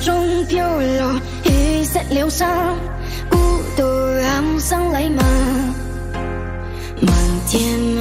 中飘落，雨湿了衫，孤独暗生礼物。漫天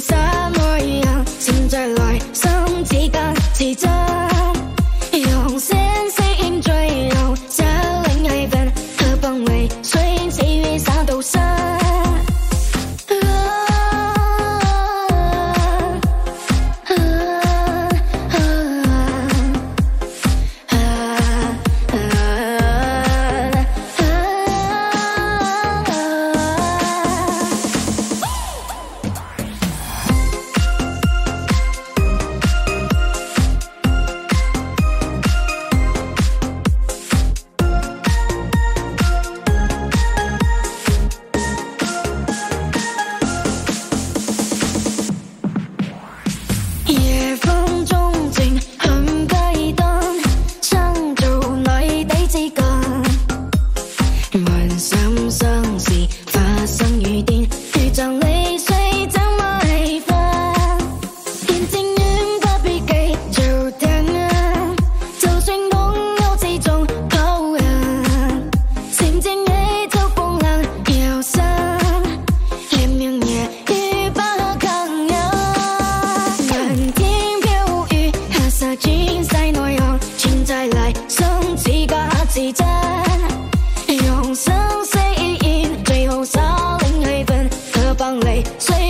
inside.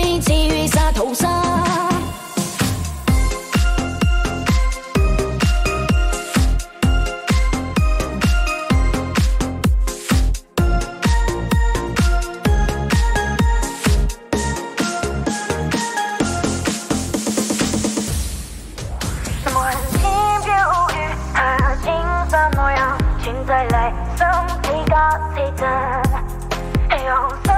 用心碎应最有。